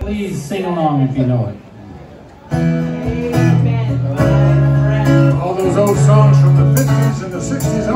Please sing along if you know it. All those old songs from the 50s and the 60s